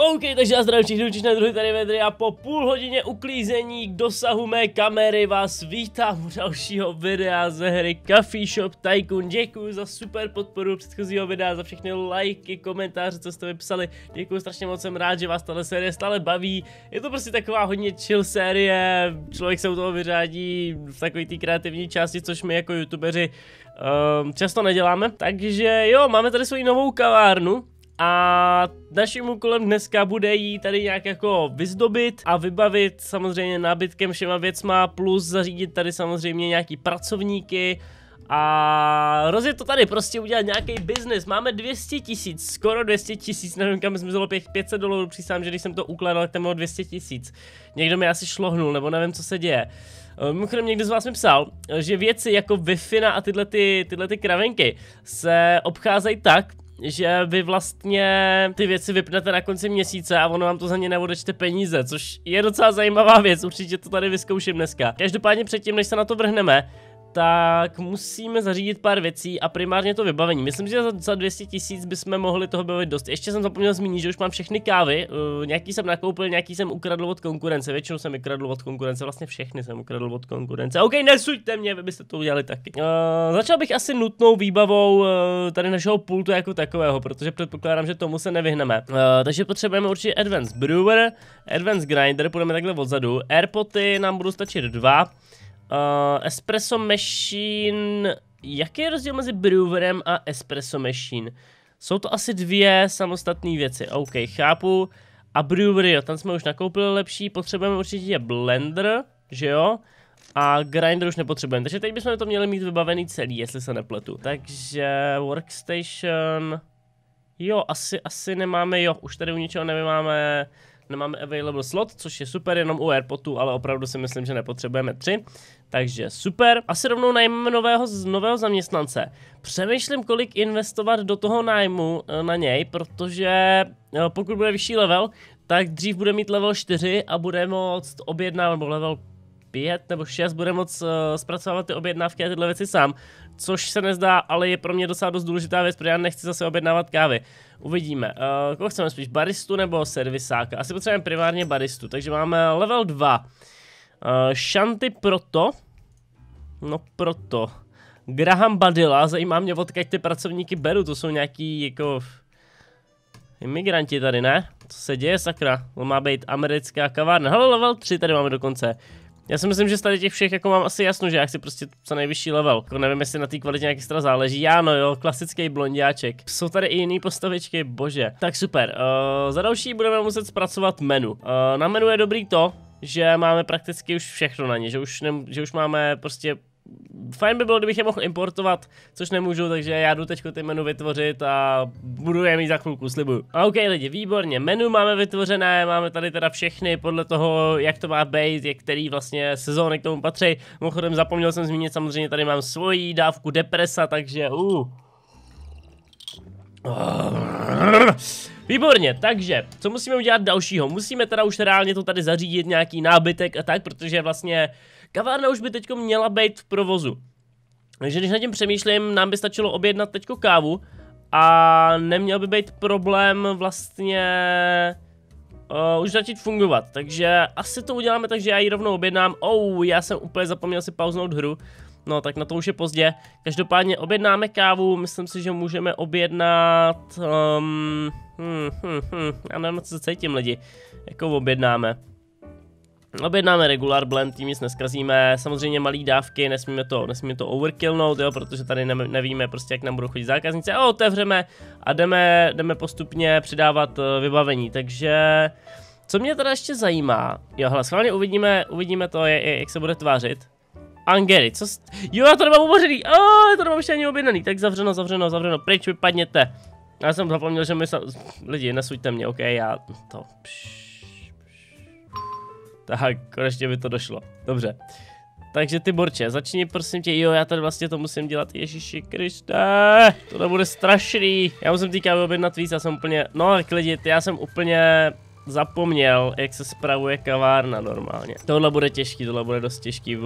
OK, takže já zdravím všechny na druhý tady vedry a po půl hodině uklízení k dosahu mé kamery vás vítám u dalšího videa ze hry Coffee Shop Tycoon. Děkuji za super podporu předchozího videa, za všechny lajky, komentáře, co jste mi psali. Děkuji strašně moc, jsem rád, že vás tahle série stále baví. Je to prostě taková hodně chill série, člověk se u toho vyřádí v takové té kreativní části, což my jako youtubeři um, často neděláme. Takže jo, máme tady svoji novou kavárnu, a naším úkolem dneska bude jí tady nějak jako vyzdobit a vybavit samozřejmě nábytkem všema věcma, plus zařídit tady samozřejmě nějaký pracovníky a rozjet to tady, prostě udělat nějaký biznis. Máme 200 tisíc, skoro 200 tisíc, nevím kam zmizelo pěch 500 dolarů, přísám, že když jsem to ukládal, tak tam bylo 200 tisíc. Někdo mi asi šlohnul, nebo nevím, co se děje. Mimochodem někdo z vás mi psal, že věci jako wi a tyhle, ty, tyhle ty kravenky se obcházejí tak, že vy vlastně ty věci vypnete na konci měsíce a ono vám to za ně neodečte peníze, což je docela zajímavá věc, určitě to tady vyzkouším dneska. Každopádně předtím, než se na to vrhneme, tak musíme zařídit pár věcí a primárně to vybavení. Myslím, že za, za 200 tisíc bychom mohli toho vybavit dost. Ještě jsem zapomněl zmínit, že už mám všechny kávy. Uh, nějaký jsem nakoupil, nějaký jsem ukradl od konkurence. Většinou jsem ukradl od konkurence, vlastně všechny jsem ukradl od konkurence. OK, nesuďte mě, vy byste to udělali taky. Uh, začal bych asi nutnou výbavou uh, tady našeho pultu jako takového, protože předpokládám, že tomu se nevyhneme. Uh, takže potřebujeme určitě Advanced Brewer, Advanced Grinder, půjdeme takhle odzadu. Airpoty nám budou stačit dva. Uh, espresso Machine... Jaký je rozdíl mezi brewerem a espresso machine? Jsou to asi dvě samostatné věci. OK, chápu. A brewer, jo, tam jsme už nakoupili lepší. Potřebujeme určitě blender, že jo? A grinder už nepotřebujeme. Takže teď bychom to měli mít vybavený celý, jestli se nepletu. Takže workstation... Jo, asi, asi nemáme, jo, už tady u ničeho nemáme nemáme available slot, což je super jenom u Airpotu, ale opravdu si myslím, že nepotřebujeme tři. Takže super. Asi rovnou najmeme nového, nového zaměstnance. Přemýšlím, kolik investovat do toho nájmu eh, na něj, protože eh, pokud bude vyšší level, tak dřív bude mít level 4 a bude moct objednávat, nebo level 5 nebo 6 bude moc uh, zpracovávat ty objednávky a tyhle věci sám, což se nezdá, ale je pro mě docela dost důležitá věc, protože já nechci zase objednávat kávy. Uvidíme. Uh, koho chceme spíš, baristu nebo servisáka? Asi potřebujeme primárně baristu, takže máme level 2. Uh, šanty proto. No proto. Graham Badilla, zajímá mě odkud ty pracovníky beru, to jsou nějaký jako... Imigranti tady, ne? Co se děje, sakra? To má být americká kavárna. Hele, level 3 tady máme dokonce. Já si myslím, že z tady těch všech jako mám asi jasno, že já chci prostě co nejvyšší level. Jako nevím, jestli na té kvalitě nějak extra záleží. Já no jo, klasický blondiáček. Jsou tady i jiný postavičky, bože. Tak super. Uh, za další budeme muset zpracovat menu. Uh, na menu je dobrý to, že máme prakticky už všechno na ně, že už, ne, že už máme prostě fajn by bylo, kdybych je mohl importovat, což nemůžu, takže já jdu teď ty menu vytvořit a budu je mít za chvilku, slibuju. OK lidi, výborně, menu máme vytvořené, máme tady teda všechny podle toho, jak to má být, jak který vlastně sezóny k tomu patří. Mimochodem zapomněl jsem zmínit, samozřejmě tady mám svoji dávku depresa, takže uh. Výborně, takže, co musíme udělat dalšího? Musíme teda už reálně to tady zařídit, nějaký nábytek a tak, protože vlastně kavárna už by teďko měla být v provozu. Takže když nad tím přemýšlím, nám by stačilo objednat teďko kávu a neměl by být problém vlastně uh, už začít fungovat. Takže asi to uděláme tak, že já ji rovnou objednám. Oh, já jsem úplně zapomněl si pauznout hru. No, tak na to už je pozdě. Každopádně objednáme kávu, myslím si, že můžeme objednat... Um, hm, hm, hm, já nevím, co se cítím lidi. Jako objednáme. Objednáme regular blend, tím nic neskazíme, samozřejmě malé dávky, nesmíme to, nesmíme to overkillnout, jo, protože tady ne, nevíme prostě, jak nám budou chodit zákazníci a otevřeme a jdeme, jdeme postupně přidávat uh, vybavení, takže co mě teda ještě zajímá, jo, hele, schválně uvidíme, uvidíme to, jak se bude tvářit, Angery, co st... Jo, já to nemám umořený, oh, to nemám ještě ani objednaný, tak zavřeno, zavřeno, zavřeno, pryč, vypadněte. Já jsem zapomněl, že my sa... Lidi, nesuďte mě, ok, já to... Tak, konečně by to došlo. Dobře. Takže ty borče, začni prosím tě, jo, já tady vlastně to musím dělat, Ježíši Kriste, to bude strašný. Já musím týká objednat víc, já jsem úplně, no tak lidi, já jsem úplně zapomněl, jak se spravuje kavárna normálně. Tohle bude těžký, tohle bude dost těžký.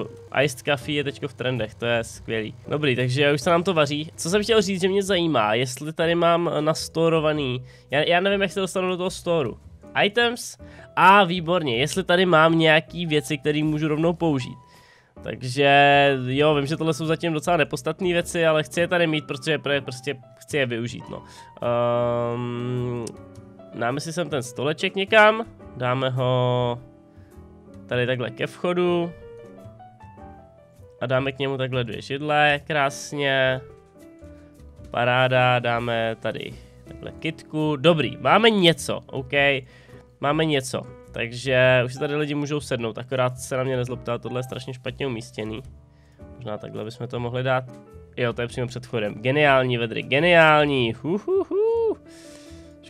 Iced coffee je teďko v trendech, to je skvělý. Dobrý, takže už se nám to vaří. Co jsem chtěl říct, že mě zajímá, jestli tady mám nastorovaný, já, já nevím, jak se dostanu do toho storu. items a výborně, jestli tady mám nějaký věci, které můžu rovnou použít. Takže jo, vím, že tohle jsou zatím docela nepostatné věci, ale chci je tady mít, protože prostě chci je využít, no. Um, dáme si sem ten stoleček někam, dáme ho tady takhle ke vchodu a dáme k němu takhle dvě židle, krásně. Paráda, dáme tady takhle kitku, dobrý, máme něco, OK, máme něco. Takže už tady lidi můžou sednout, akorát se na mě nezlobte, tohle je strašně špatně umístěný. Možná takhle bychom to mohli dát. Jo, to je přímo před chodem. Geniální vedry, geniální. Huhuhu.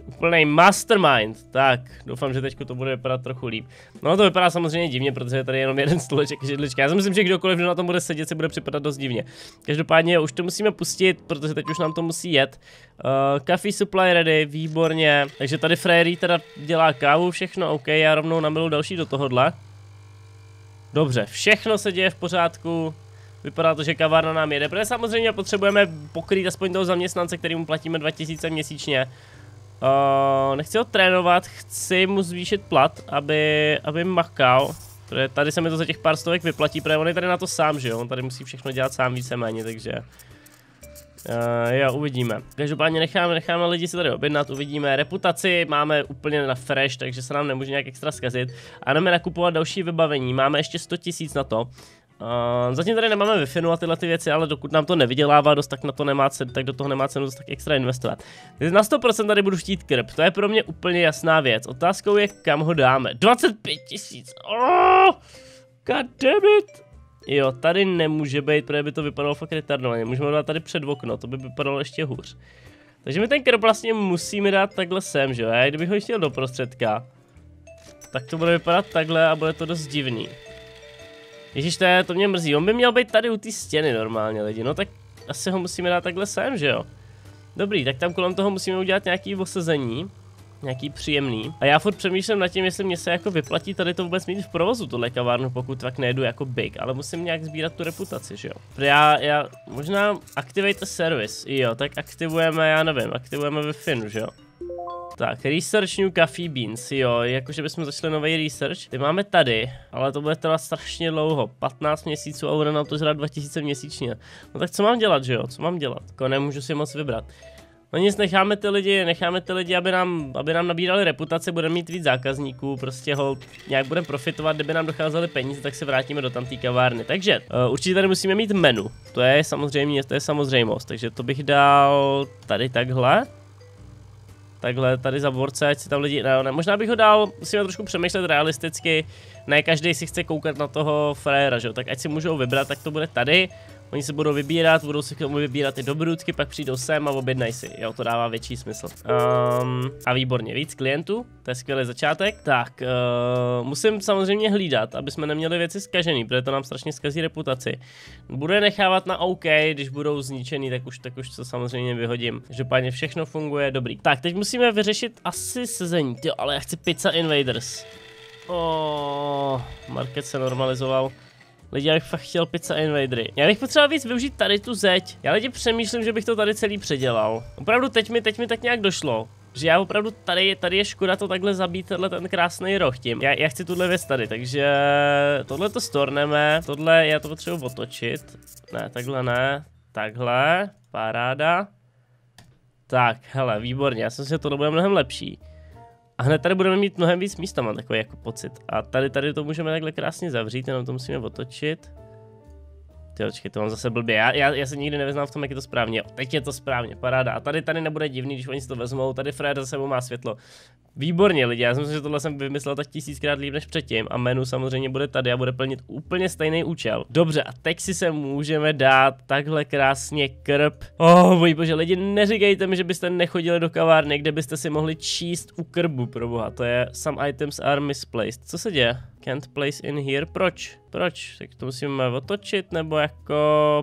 Úplný mastermind. Tak, doufám, že teď to bude vypadat trochu líp. No to vypadá samozřejmě divně, protože je tady jenom jeden stoleček židlička. Já si myslím, že kdokoliv, kdo na tom bude sedět, si bude připadat dost divně. Každopádně už to musíme pustit, protože teď už nám to musí jet. Uh, coffee supply ready, výborně. Takže tady Fréry teda dělá kávu, všechno OK, já rovnou namilu další do tohohle. Dobře, všechno se děje v pořádku. Vypadá to, že kavárna nám jede, protože samozřejmě potřebujeme pokrýt aspoň toho zaměstnance, kterýmu platíme 2000 měsíčně. Uh, nechci ho trénovat, chci mu zvýšit plat, aby, aby makal. Protože tady se mi to za těch pár stovek vyplatí, protože on je tady na to sám, že jo? On tady musí všechno dělat sám víceméně, takže... Uh, jo, uvidíme. Každopádně necháme, necháme lidi si tady objednat, uvidíme. Reputaci máme úplně na fresh, takže se nám nemůže nějak extra zkazit. A jdeme nakupovat další vybavení, máme ještě 100 tisíc na to. Uh, zatím tady nemáme wi a tyhle ty věci, ale dokud nám to nevydělává dost, tak na to nemá cenu, tak do toho nemá cenu dost tak extra investovat. Na 100% tady budu chtít krb, to je pro mě úplně jasná věc. Otázkou je, kam ho dáme. 25 tisíc. Oh, God damn it. Jo, tady nemůže být, protože by to vypadalo fakt retardovaně. Můžeme ho dát tady před okno, to by vypadalo ještě hůř. Takže my ten krb vlastně musíme dát takhle sem, že jo? Já kdybych ho chtěl do prostředka, tak to bude vypadat takhle a bude to dost divný. Ježíš, to, je, to mě mrzí. On by měl být tady u té stěny normálně lidi. No tak asi ho musíme dát takhle sem, že jo? Dobrý, tak tam kolem toho musíme udělat nějaký osazení. Nějaký příjemný. A já furt přemýšlím nad tím, jestli mě se jako vyplatí tady to vůbec mít v provozu, tuhle kavárnu, pokud tak nejedu jako big, ale musím nějak sbírat tu reputaci, že jo? Já, já, možná activate service, jo, tak aktivujeme, já nevím, aktivujeme Wi-Fi, že jo? Tak, Research New Coffee Beans, jo, jakože bychom začali nový research. Ty máme tady, ale to bude trvat strašně dlouho, 15 měsíců a bude nám to žrat 2000 měsíčně. No tak co mám dělat, že jo, co mám dělat? Jako nemůžu si moc vybrat. No nic, necháme ty lidi, necháme ty lidi, aby nám, aby nám nabírali reputace, budeme mít víc zákazníků, prostě ho nějak budeme profitovat, kdyby nám docházely peníze, tak se vrátíme do tamté kavárny. Takže uh, určitě tady musíme mít menu, to je samozřejmě, to je samozřejmost, takže to bych dal tady takhle takhle tady za borce, ať si tam lidi, ne, ne, možná bych ho dal, musíme trošku přemýšlet realisticky, ne každý si chce koukat na toho frajera, že jo, tak ať si můžou vybrat, tak to bude tady, Oni se budou vybírat, budou si k tomu vybírat i dobrůdky, pak přijdou sem a objednají si. Jo, to dává větší smysl. Um, a výborně, víc klientů, to je skvělý začátek. Tak, uh, musím samozřejmě hlídat, aby jsme neměli věci zkažený, protože to nám strašně zkazí reputaci. Budu je nechávat na OK, když budou zničený, tak už, tak už to samozřejmě vyhodím. Každopádně všechno funguje, dobrý. Tak, teď musíme vyřešit asi sezení, jo, ale já chci Pizza Invaders. Oh, market se normalizoval. Lidi, já bych fakt chtěl pizza invadery. Já bych potřeboval víc využít tady tu zeď. Já lidi přemýšlím, že bych to tady celý předělal. Opravdu teď mi, teď mi tak nějak došlo. Že já opravdu tady, tady je škoda to takhle zabít, tenhle ten krásný roh tím. Já, já chci tuhle věc tady, takže tohle to storneme, tohle já to potřebuji otočit. Ne, takhle ne, takhle, paráda. Tak, hele, výborně, já jsem si, tohle bude mnohem lepší. A hned tady budeme mít mnohem víc místa, mám takový jako pocit. A tady, tady to můžeme takhle krásně zavřít, jenom to musíme otočit. Ty počkej, to mám zase blbě. Já, já, já se nikdy nevyznám v tom, jak je to správně. Teď je to správně, paráda. A tady tady nebude divný, když oni si to vezmou. Tady Fred za sebou má světlo. Výborně lidi, já si myslím, že tohle jsem vymyslel tak tisíckrát líp než předtím a menu samozřejmě bude tady a bude plnit úplně stejný účel. Dobře, a teď si se můžeme dát takhle krásně krb. Oh, můj bože, lidi, neříkejte mi, že byste nechodili do kavárny, kde byste si mohli číst u krbu, proboha. To je some items are misplaced. Co se děje? Can't place in here. Proč? Proč? Tak to musíme otočit, nebo jako...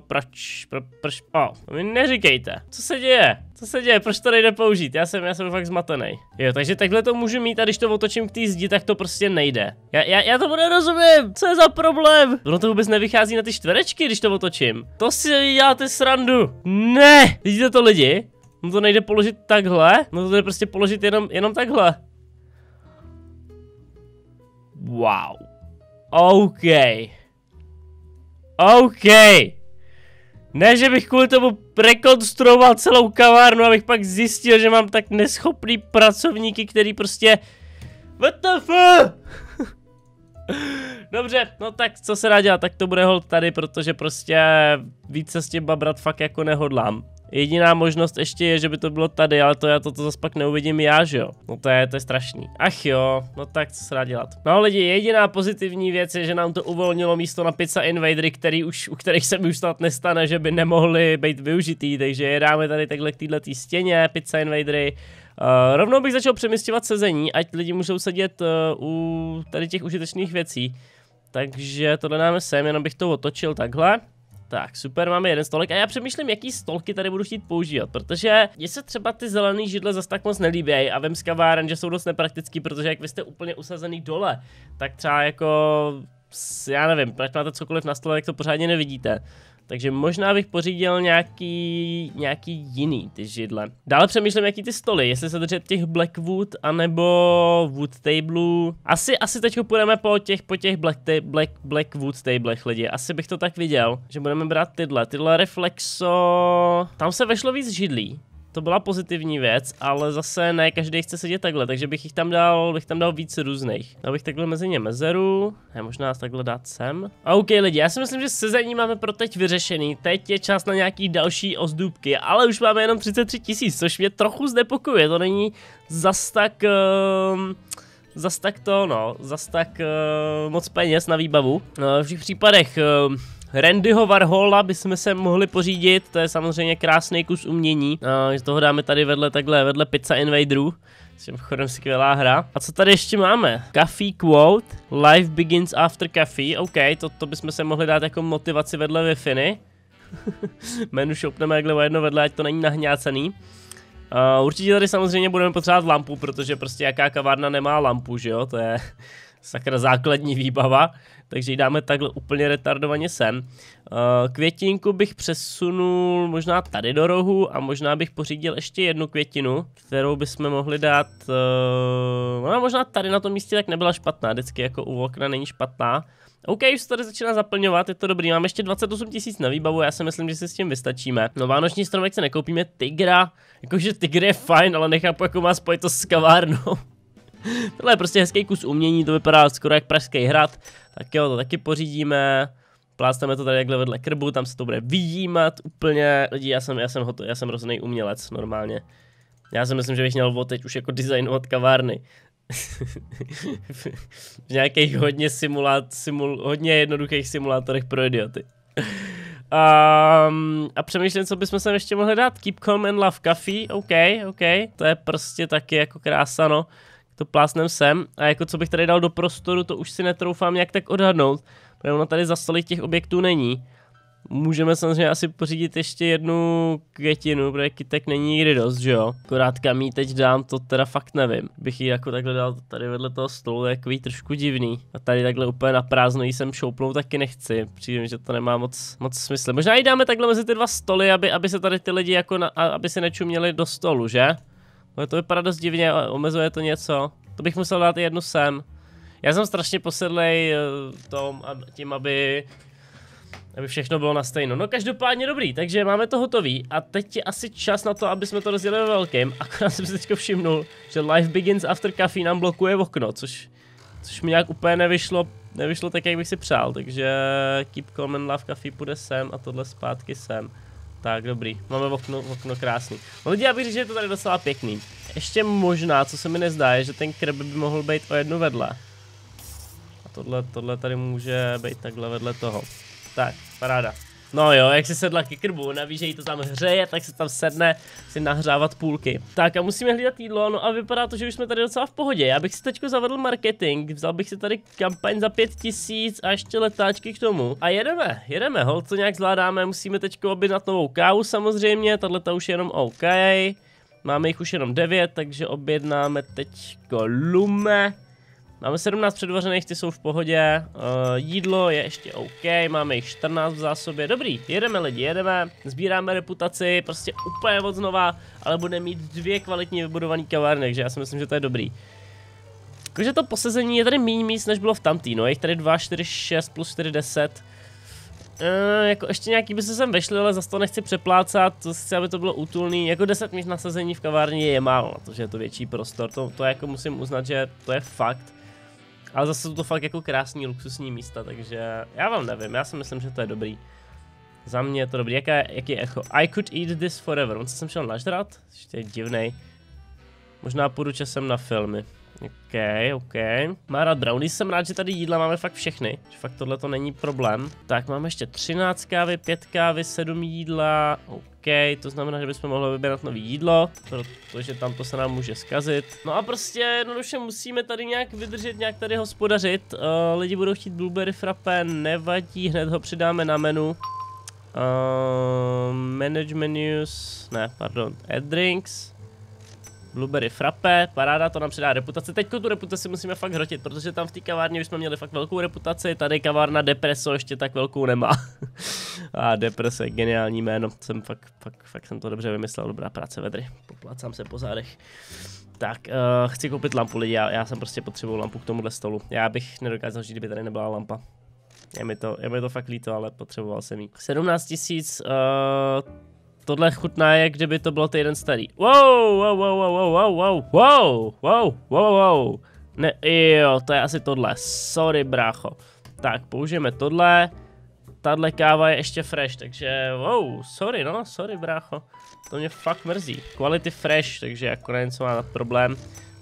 Proč? Pro, proč? O, oh, mi neříkejte. Co se děje? Co se děje? Proč to nejde použít? Já jsem, já jsem fakt zmatený. Jo, takže takhle to můžu mít a když to otočím k té zdi, tak to prostě nejde. Já, já, já to nerozumím. Co je za problém? Ono to vůbec nevychází na ty čtverečky, když to otočím. To si děláte srandu. Ne! Vidíte to lidi? No to nejde položit takhle? No to jde prostě položit jenom, jenom takhle. Wow. OK. OK. Ne, že bych kvůli tomu rekonstruoval celou kavárnu, abych pak zjistil, že mám tak neschopný pracovníky, který prostě... What the fuck? Dobře, no tak co se dá dělat, tak to bude hold tady, protože prostě více s tím babrat fakt jako nehodlám. Jediná možnost ještě je, že by to bylo tady, ale to já to, to zase pak neuvidím já, že jo. No to je, to je strašný. Ach jo, no tak co se dá dělat. No lidi, jediná pozitivní věc je, že nám to uvolnilo místo na Pizza Invadery, který už, u kterých se mi už snad nestane, že by nemohli být využitý, takže je dáme tady takhle k této stěně Pizza Invadery. Uh, rovnou bych začal přemysťovat sezení, ať lidi můžou sedět uh, u tady těch užitečných věcí. Takže tohle dáme sem, jenom bych to otočil takhle. Tak, super, máme jeden stolek a já přemýšlím, jaký stolky tady budu chtít používat, protože mně se třeba ty zelený židle zase tak moc nelíbí a vím z kaváren, že jsou dost nepraktický, protože jak vy jste úplně usazený dole, tak třeba jako, já nevím, proč máte cokoliv na stole, jak to pořádně nevidíte. Takže možná bych pořídil nějaký, nějaký jiný ty židle. Dále přemýšlím, jaký ty stoly, jestli se držet těch Blackwood, anebo Wood Table. Asi, asi teď půjdeme po těch, po těch Black, ta Black, Blackwood Tablech lidi. Asi bych to tak viděl, že budeme brát tyhle. Tyhle Reflexo... Tam se vešlo víc židlí to byla pozitivní věc, ale zase ne každý chce sedět takhle, takže bych jich tam dal, bych tam dal víc různých. Dal bych takhle mezi ně mezeru, ne, možná takhle dát sem. A OK lidi, já si myslím, že sezení máme pro teď vyřešený, teď je čas na nějaký další ozdůbky, ale už máme jenom 33 tisíc, což mě trochu znepokuje, to není zas tak... Uh, zas tak to, no, zas tak uh, moc peněz na výbavu. Uh, v těch případech uh, Randyho Warhola bychom se mohli pořídit, to je samozřejmě krásný kus umění. Z toho dáme tady vedle takhle, vedle Pizza Invaderů. S tím chodem skvělá hra. A co tady ještě máme? Coffee quote. Life begins after coffee. OK, to, to bychom se mohli dát jako motivaci vedle wi Menu šoupneme takhle o jedno vedle, ať to není nahňácený. Uh, určitě tady samozřejmě budeme potřebovat lampu, protože prostě jaká kavárna nemá lampu, že jo? To je sakra základní výbava, takže ji dáme takhle úplně retardovaně sem. Uh, květinku bych přesunul možná tady do rohu a možná bych pořídil ještě jednu květinu, kterou bychom mohli dát, no možná tady na tom místě tak nebyla špatná, vždycky jako u okna není špatná. OK, už se tady začíná zaplňovat, je to dobrý, máme ještě 28 tisíc na výbavu, já si myslím, že si s tím vystačíme. No vánoční stromek se nekoupíme, tygra, jakože tygr je fajn, ale nechápu, jako má spojitost s kavárnou. Tohle je prostě hezký kus umění, to vypadá skoro jak pražský hrad. Tak jo, to taky pořídíme. Plásteme to tady takhle vedle krbu, tam se to bude vyjímat úplně. Lidi, já jsem, já jsem hotový, já jsem hrozný umělec normálně. Já si myslím, že bych měl teď už jako design od kavárny. v nějakých hodně simulát, simul, hodně jednoduchých simulátorech pro idioty. Um, a přemýšlím, co bychom sem ještě mohli dát. Keep calm and love coffee, OK, OK. To je prostě taky jako krása, no to plásnem sem a jako co bych tady dal do prostoru, to už si netroufám nějak tak odhadnout, protože ono tady za stolik těch objektů není. Můžeme samozřejmě asi pořídit ještě jednu květinu, protože kytek není nikdy dost, že jo? Akorát kam jí teď dám, to teda fakt nevím. Bych ji jako takhle dal tady vedle toho stolu, je takový trošku divný. A tady takhle úplně na prázdno jí sem šoupnout taky nechci. Přijde že to nemá moc, moc smysl. Možná ji dáme takhle mezi ty dva stoly, aby, aby se tady ty lidi jako, na, aby se nečuměli do stolu, že? Ale to vypadá dost divně, omezuje to něco. To bych musel dát jednu sem. Já jsem strašně posedlej uh, tom, tím, aby aby všechno bylo na stejno. No každopádně dobrý, takže máme to hotový a teď je asi čas na to, aby jsme to rozjeli ve velkém. Akorát jsem si teďka všimnul, že Life Begins After Coffee nám blokuje okno, což, což mi nějak úplně nevyšlo, nevyšlo tak, jak bych si přál, takže Keep Calm and Love Coffee půjde sem a tohle zpátky sem. Tak, dobrý. Máme okno, okno krásný. No lidi, já bych řekl, že je to tady docela pěkný. Ještě možná, co se mi nezdá, je, že ten krb by mohl být o jednu vedle. A tohle, tohle tady může být takhle vedle toho. Tak, paráda. No jo, jak si sedla ke krbu, ona ví, že jí to tam hřeje, tak se tam sedne si nahřávat půlky. Tak a musíme hlídat jídlo, no a vypadá to, že už jsme tady docela v pohodě. Já bych si teďko zavedl marketing, vzal bych si tady kampaň za 5000 a ještě letáčky k tomu. A jedeme, jedeme, hol, to nějak zvládáme, musíme teďko objednat novou kávu samozřejmě, tahle ta už je jenom OK. Máme jich už jenom 9, takže objednáme teďko lume. Máme 17 předvařených, ty jsou v pohodě. Uh, jídlo je ještě OK, máme jich 14 v zásobě. Dobrý, jedeme lidi, jedeme, sbíráme reputaci, prostě úplně od znova, ale budeme mít dvě kvalitně vybudované kavárny, takže já si myslím, že to je dobrý. Jakože to posezení je tady méně míst, než bylo v tamtý, no, je tady 2, 4, 6 plus 4, 10. Uh, jako ještě nějaký by se sem vešli, ale zase to nechci přeplácat, to chci, aby to bylo útulný. Jako 10 míst nasazení v kavárně je málo, na to, že je to větší prostor, to, to jako musím uznat, že to je fakt. Ale zase jsou to fakt jako krásní luxusní místa, takže já vám nevím, já si myslím, že to je dobrý. Za mě je to dobrý. Jaká, jaký je echo? I could eat this forever. On se jsem šel nažrat? Ještě je divnej. Možná půjdu časem na filmy. OK, OK. Má rád jsem rád, že tady jídla máme fakt všechny. Že fakt tohle to není problém. Tak máme ještě 13 kávy, 5 kávy, 7 jídla. OK, to znamená, že bychom mohli vybírat nový jídlo, protože tam to se nám může zkazit. No a prostě jednoduše musíme tady nějak vydržet, nějak tady hospodařit. Uh, lidi budou chtít blueberry frappe, nevadí, hned ho přidáme na menu. Uh, manage menus, ne, pardon, add drinks. Blueberry frappe, paráda, to nám přidá reputaci. Teďko tu reputaci musíme fakt hrotit, protože tam v té kavárně už jsme měli fakt velkou reputaci, tady kavárna Depreso ještě tak velkou nemá. A Depreso je geniální jméno, jsem fakt, fakt, fakt jsem to dobře vymyslel, dobrá práce vedry, poplácám se po zádech. Tak, uh, chci koupit lampu lidi, já, já jsem prostě potřebuju lampu k tomuhle stolu. Já bych nedokázal žít, kdyby tady nebyla lampa. Je mi to, je mi to fakt líto, ale potřeboval jsem jí. 17 tisíc, uh, tohle chutná jak kdyby to bylo týden starý. Wow, wow, wow, wow, wow, wow, wow, wow, wow, wow. Ne, jo, to je asi tohle, sorry brácho. Tak, použijeme tohle. Tadle káva je ještě fresh, takže wow, sorry no, sorry brácho. To mě fakt mrzí. Quality fresh, takže jako něco má problém.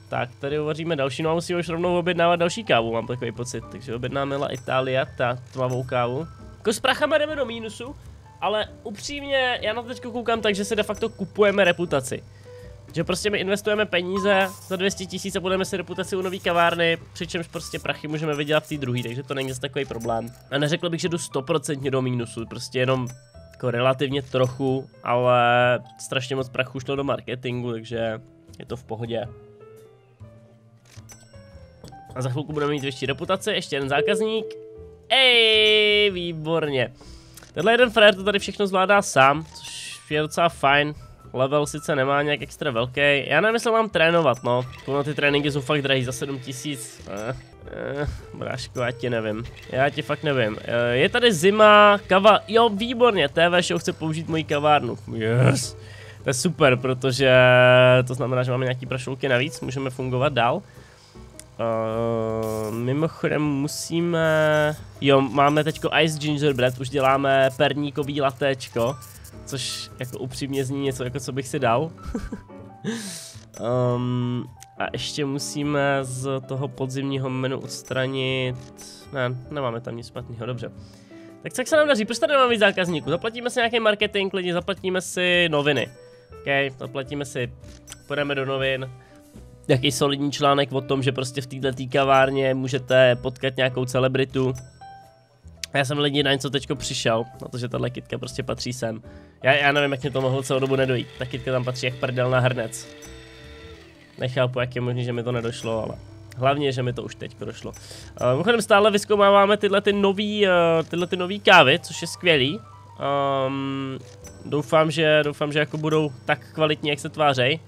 Tak, tady uvaříme další, no a musíme už rovnou objednávat další kávu, mám takový pocit. Takže objednáme La Italia, ta tmavou kávu. Jako s prachama jdeme do mínusu, ale upřímně, já na to teď koukám tak, že si de facto kupujeme reputaci. Že prostě my investujeme peníze za 200 tisíc a budeme si reputaci u nový kavárny, přičemž prostě prachy můžeme vydělat v té druhé, takže to není takový problém. A neřekl bych, že jdu 100% do mínusu, prostě jenom jako relativně trochu, ale strašně moc prachu šlo do marketingu, takže je to v pohodě. A za chvilku budeme mít větší reputaci, ještě jeden zákazník. Ej, výborně. Tenhle jeden frér to tady všechno zvládá sám, což je docela fajn. Level sice nemá nějak extra velký. Já nevím, jestli mám trénovat, no. Tohle ty tréninky jsou fakt drahý za 7000. Eh, eh, bráško, já ti nevím. Já ti fakt nevím. Eh, je tady zima, kava, jo, výborně, TV show chce použít moji kavárnu. Yes. To je super, protože to znamená, že máme nějaký prašulky navíc, můžeme fungovat dál. Uh, mimochodem musíme... Jo, máme teďko Ice Gingerbread, už děláme perníkový latéčko, což jako upřímně zní něco, jako co bych si dal. um, a ještě musíme z toho podzimního menu odstranit... Ne, nemáme tam nic špatného, dobře. Tak co se nám daří? Proč tady nemáme víc zákazníků? Zaplatíme si nějaký marketing, lidi, zaplatíme si noviny. OK, zaplatíme si, půjdeme do novin nějaký solidní článek o tom, že prostě v této kavárně můžete potkat nějakou celebritu. Já jsem lidi na něco teďko přišel, na to, že tahle kitka prostě patří sem. Já, já nevím, jak mě to mohlo celou dobu nedojít. Ta kitka tam patří jak prdel na hrnec. Nechápu, jak je možné, že mi to nedošlo, ale hlavně, že mi to už teď došlo. Uh, mimochodem stále vyzkoumáváme tyhle ty nový, uh, tyhle ty nový kávy, což je skvělý. Um, doufám, že, doufám, že jako budou tak kvalitní, jak se tvářej.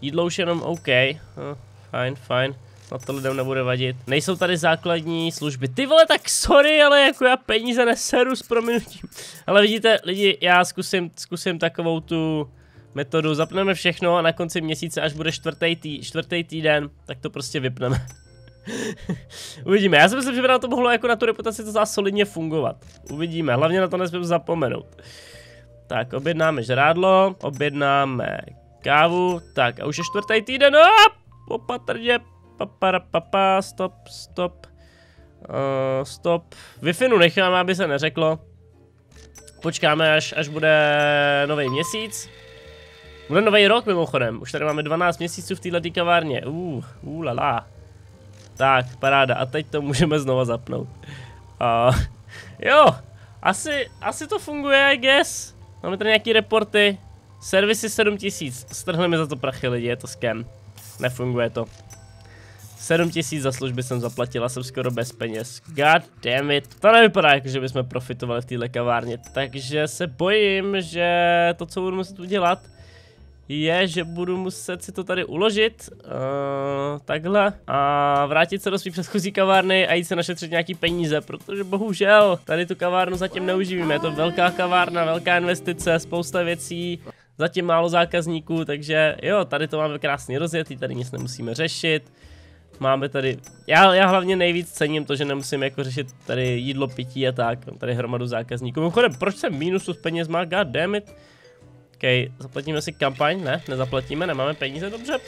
Jídlo už jenom OK. Hm, fajn, fajn. Na to lidem nebude vadit. Nejsou tady základní služby. Ty vole, tak sorry, ale jako já peníze neseru s prominutím. Ale vidíte, lidi, já zkusím, zkusím takovou tu metodu. Zapneme všechno a na konci měsíce, až bude čtvrtý, tý, čtvrtý týden, tak to prostě vypneme. Uvidíme, já si myslím, že by na to mohlo jako na tu reputaci to solidně fungovat. Uvidíme, hlavně na to nesmím zapomenout. Tak, objednáme žrádlo, objednáme kávu. Tak a už je čtvrtý týden. A, opatrně. Papara, papa, stop, stop. Uh, stop. wi necháme, aby se neřeklo. Počkáme, až, až bude nový měsíc. Bude nový rok mimochodem. Už tady máme 12 měsíců v této kavárně. Uh, uh, lala. Tak, paráda. A teď to můžeme znova zapnout. Uh, jo, asi, asi to funguje, I guess. Máme tady nějaký reporty. Servisy 7000, strhli mi za to prachy lidi, je to scam. Nefunguje to. 7000 za služby jsem zaplatila, jsem skoro bez peněz. God damn it. To nevypadá jako, že bychom profitovali v téhle kavárně, takže se bojím, že to, co budu muset udělat, je, že budu muset si to tady uložit, uh, takhle, a vrátit se do svý předchozí kavárny a jít se našetřit nějaký peníze, protože bohužel tady tu kavárnu zatím neuživíme, je to velká kavárna, velká investice, spousta věcí, zatím málo zákazníků, takže jo, tady to máme krásně rozjetý, tady nic nemusíme řešit. Máme tady, já, já hlavně nejvíc cením to, že nemusím jako řešit tady jídlo, pití a tak, mám tady hromadu zákazníků. Mimochodem, proč jsem mínusu s penězma, god damn it. OK, zaplatíme si kampaň, ne, nezaplatíme, nemáme peníze, dobře,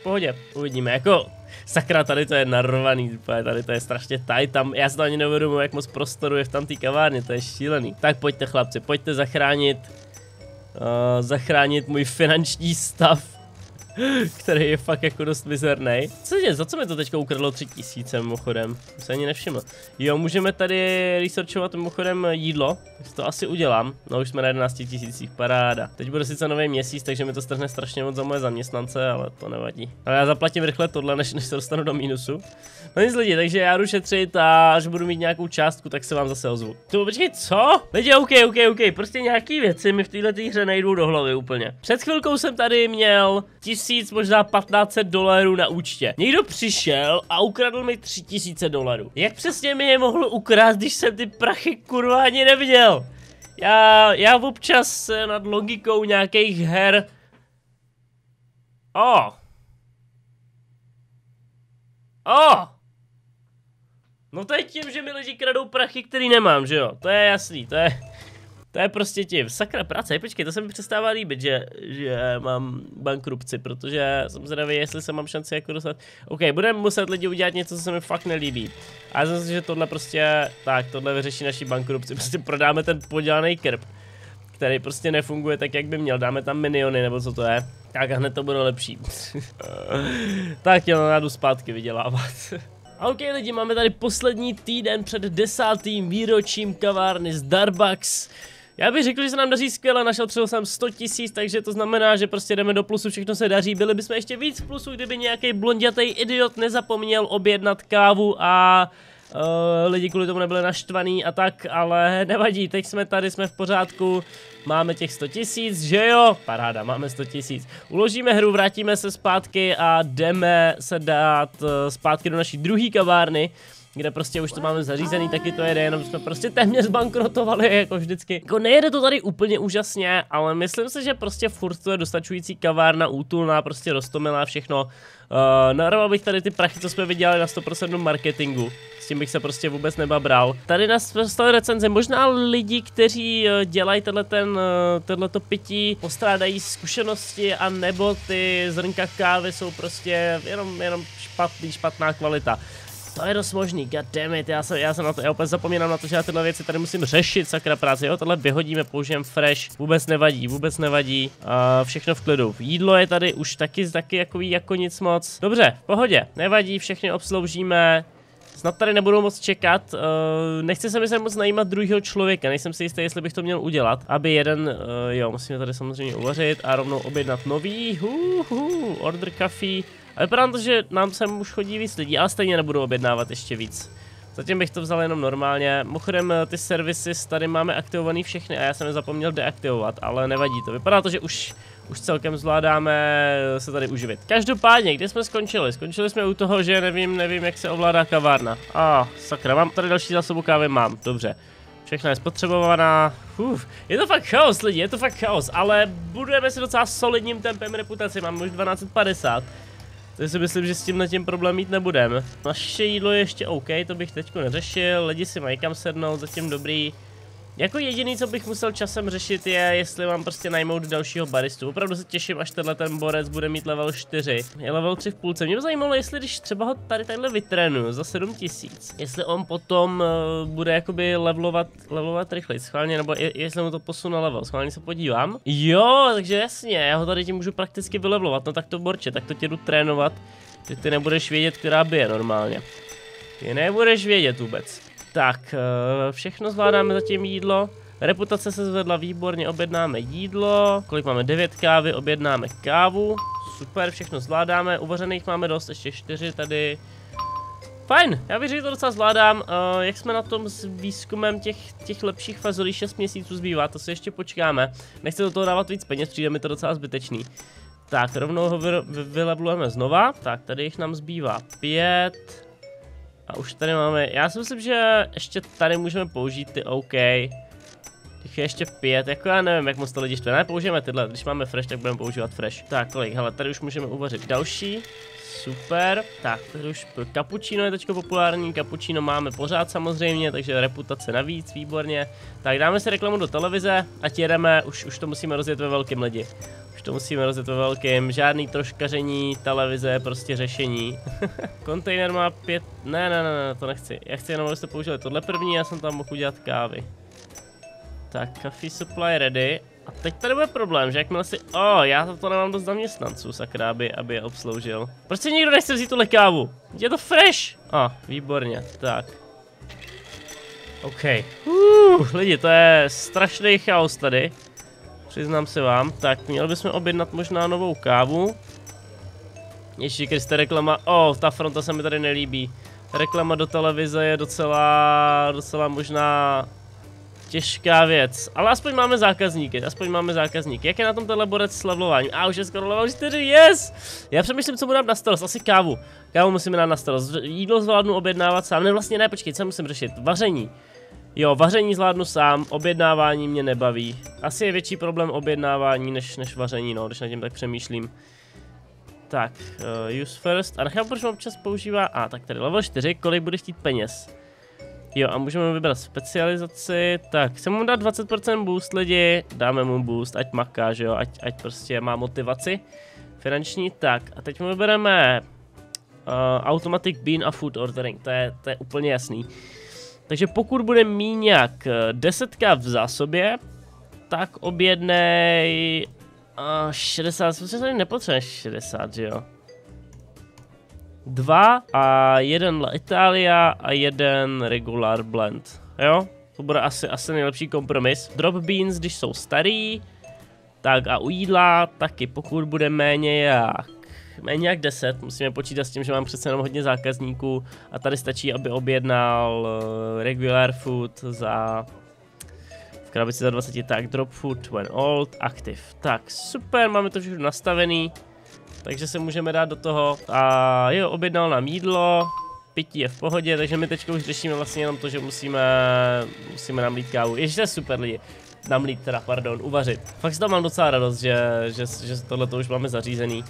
v pohodě, uvidíme, jako, sakra, tady to je narvaný, tady to je strašně taj, tam, já si to ani neuvědomuji, jak moc prostoru je v tam té kavárně, to je šílený. Tak pojďte chlapci, pojďte zachránit, zachránit můj finanční stav, který je fakt jako dost mizerný. Co je, za co mi to teďka ukradlo tři tisíce mimochodem? Se ani nevšiml. Jo, můžeme tady researchovat mimochodem jídlo, to asi udělám. No už jsme na 11 tisících, paráda. Teď bude sice nový měsíc, takže mi to strhne strašně moc za moje zaměstnance, ale to nevadí. Ale já zaplatím rychle tohle, než, než se dostanu do mínusu. No nic lidi, takže já jdu šetřit a až budu mít nějakou částku, tak se vám zase ozvu. To počkej, co? Lidi, OK, OK, OK, prostě nějaký věci mi v této hře nejdou do hlavy úplně. Před chvilkou jsem tady měl tisíc, možná 1500 dolarů na účtě. Někdo přišel a ukradl mi 3000 dolarů. Jak přesně mi je mohl ukrást, když jsem ty prachy kurva ani neviděl? Já, já občas nad logikou nějakých her... O! Oh. O! Oh. No to je tím, že mi lidi kradou prachy, který nemám, že jo? To je jasný, to je... To je prostě tím. Sakra práce, počkej, to se mi přestává líbit, že, že mám bankrupci, protože jsem zvědavý, jestli se mám šanci jako dostat. OK, budeme muset lidi udělat něco, co se mi fakt nelíbí. A já si, že tohle prostě, tak, tohle vyřeší naši bankrupci. Prostě prodáme ten podělaný krb, který prostě nefunguje tak, jak by měl. Dáme tam miniony, nebo co to je. Tak a hned to bude lepší. tak jo, já jdu zpátky vydělávat. OK lidi, máme tady poslední týden před desátým výročím kavárny z Darbucks. Já bych řekl, že se nám daří skvěle, našel třeba jsem 100 tisíc, takže to znamená, že prostě jdeme do plusu, všechno se daří. Byli bychom ještě víc v plusu, kdyby nějaký blondětý idiot nezapomněl objednat kávu a uh, lidi kvůli tomu nebyli naštvaný a tak, ale nevadí, teď jsme tady, jsme v pořádku, máme těch 100 tisíc, že jo? Paráda, máme 100 tisíc. Uložíme hru, vrátíme se zpátky a jdeme se dát uh, zpátky do naší druhé kavárny kde prostě už to máme zařízený, taky to jede, jenom jsme prostě téměř zbankrotovali, jako vždycky. Jako nejede to tady úplně úžasně, ale myslím si, že prostě furt to je dostačující kavárna, útulná, prostě roztomilá všechno. Uh, narval bych tady ty prachy, co jsme vydělali na 100% marketingu. S tím bych se prostě vůbec nebabral. Tady na své recenze možná lidi, kteří uh, dělají tohleto pití, postrádají zkušenosti a nebo ty zrnka kávy jsou prostě jenom, jenom špatný, špatná kvalita. To je dost možný, goddammit, já jsem, já jsem na to, já úplně zapomínám na to, že já tyhle věci tady musím řešit, sakra práce, jo, tohle vyhodíme, použijeme fresh, vůbec nevadí, vůbec nevadí, uh, všechno v klidu. Jídlo je tady už taky, taky jako, jako nic moc. Dobře, v pohodě, nevadí, všechny obsloužíme, Snad tady nebudou moc čekat, uh, nechci se mi se moc najímat druhého člověka, nejsem si jistý, jestli bych to měl udělat, aby jeden, uh, jo, musíme tady samozřejmě uvařit a rovnou objednat nový, hu, hu, order coffee, a vypadá to, že nám sem už chodí víc lidí, ale stejně nebudu objednávat ještě víc. Zatím bych to vzal jenom normálně. Mimochodem ty servisy tady máme aktivovaný všechny a já jsem je zapomněl deaktivovat, ale nevadí to. Vypadá to, že už, už celkem zvládáme se tady uživit. Každopádně, kde jsme skončili? Skončili jsme u toho, že nevím, nevím, jak se ovládá kavárna. A ah, sakra, mám tady další zásobu kávy, mám, dobře. Všechno je spotřebovaná. Uf, je to fakt chaos lidi, je to fakt chaos, ale budeme si docela solidním tempem reputaci, mám už 1250. Takže si myslím, že s tím na tím problém mít nebudeme. Naše jídlo je ještě OK, to bych teď neřešil, lidi si mají kam sednout, zatím dobrý. Jako jediný, co bych musel časem řešit, je, jestli mám prostě najmout dalšího baristu. Opravdu se těším, až tenhle ten borec bude mít level 4. Je level 3 v půlce. Mě by zajímalo, jestli když třeba ho tady takhle vytrénuju za 7000, jestli on potom uh, bude jakoby levelovat, levelovat rychleji, schválně, nebo je, jestli mu to posune level. Schválně se podívám. Jo, takže jasně, já ho tady tím můžu prakticky vylevlovat. No tak to borče, tak to tě jdu trénovat, že ty nebudeš vědět, která by je normálně. Ty nebudeš vědět vůbec. Tak, eh, všechno zvládáme zatím jídlo. Reputace se zvedla výborně, objednáme jídlo. Kolik máme? 9 kávy, objednáme kávu. Super, všechno zvládáme. Uvařených máme dost, ještě 4 tady. Fajn, já věřím, že to docela zvládám. Uh, jak jsme na tom s výzkumem těch, těch lepších fazolí 6 měsíců zbývá, to si ještě počkáme. Nechci do toho dávat víc peněz, přijde mi to docela zbytečný. Tak, rovnou ho vyleblujeme znova. Tak, tady jich nám zbývá pět. A už tady máme, já si myslím, že ještě tady můžeme použít ty OK. Těch je ještě pět, jako já nevím, jak moc to lidi štve. Ne, použijeme tyhle, když máme fresh, tak budeme používat fresh. Tak, kolik, hele, tady už můžeme uvařit další. Super, tak tady už kapučino je teďko populární, kapučino máme pořád samozřejmě, takže reputace navíc, výborně. Tak dáme si reklamu do televize a jedeme, už, už to musíme rozjet ve velkém lidi. Už to musíme rozjet ve velkém, žádný troškaření, televize, prostě řešení. Kontejner má pět, ne, ne, ne, ne, to nechci. Já chci jenom, abyste použili tohle první, já jsem tam mohl udělat kávy. Tak, coffee supply ready. A teď tady bude problém, že jakmile si... O, oh, já to nemám dost zaměstnanců, sakra, aby, aby je obsloužil. Proč si nikdo nechce vzít tuhle kávu? Je to fresh! A, oh, výborně, tak. OK. Uh, lidi, to je strašný chaos tady. Přiznám se vám. Tak, měli bychom objednat možná novou kávu. Ještě Kriste reklama. O, oh, ta fronta se mi tady nelíbí. Reklama do televize je docela, docela možná Těžká věc, ale aspoň máme zákazníky, aspoň máme zákazníky. Jak je na tom tenhle borec s levelováním? A už je skoro level 4, yes! Já přemýšlím, co mu dám na starost, asi kávu. Kávu musíme dát na starost, jídlo zvládnu objednávat sám, ne vlastně ne, počkej, co musím řešit? Vaření. Jo, vaření zvládnu sám, objednávání mě nebaví. Asi je větší problém objednávání než, než vaření, no, když na tím tak přemýšlím. Tak, uh, use first. A nechám, proč občas používá... A, ah, tak tady level 4, kolik bude chtít peněz? Jo, a můžeme vybrat specializaci. Tak, chceme mu dát 20% boost lidi, dáme mu boost, ať maká, že jo, ať, ať prostě má motivaci finanční. Tak, a teď mu vybereme uh, Automatic Bean a Food Ordering, to je, to je úplně jasný. Takže pokud bude mít nějak 10k v zásobě, tak objednej uh, 60, protože tady nepotřebuješ 60, že jo? dva a jeden La Italia a jeden regular blend. Jo? To bude asi, asi nejlepší kompromis. Drop beans, když jsou starý, tak a u jídla taky, pokud bude méně jak méně jak 10, musíme počítat s tím, že mám přece jenom hodně zákazníků a tady stačí, aby objednal uh, regular food za v krabici za 20, tak drop food when old, active. Tak super, máme to všechno nastavený takže se můžeme dát do toho. A jo, objednal nám jídlo, pití je v pohodě, takže my teď už řešíme vlastně jenom to, že musíme, musíme namlít kávu. Ještě je super lidi. Namlít teda, pardon, uvařit. Fakt si tam mám docela radost, že, že, že tohle to už máme zařízený.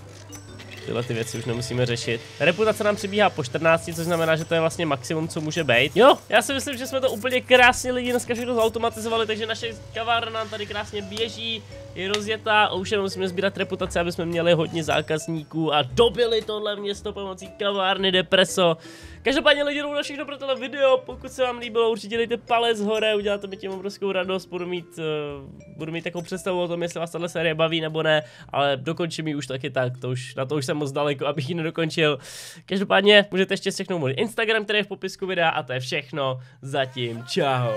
Tyhle ty věci už nemusíme řešit. Reputace nám přibíhá po 14, což znamená, že to je vlastně maximum, co může být. Jo, já si myslím, že jsme to úplně krásně lidi dneska všechno zautomatizovali, takže naše kavárna nám tady krásně běží, je rozjetá už jenom musíme sbírat reputace, aby jsme měli hodně zákazníků a dobili tohle město pomocí kavárny Depreso. Každopádně lidi jdou na všechno pro tohle video, pokud se vám líbilo, určitě dejte palec hore, uděláte mi tím obrovskou radost, budu mít, uh, budu mít takovou představu o tom, jestli vás tahle série baví nebo ne, ale dokončím ji už taky tak, to už, na to už jsem moc daleko, abych ji nedokončil. Každopádně můžete ještě seknout můj Instagram, který je v popisku videa a to je všechno, zatím čau.